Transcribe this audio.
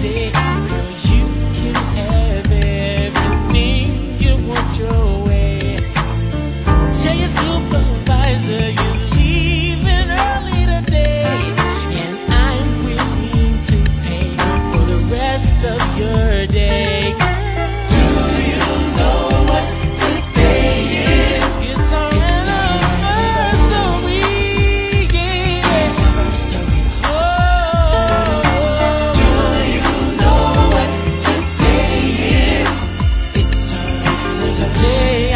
Day Yes.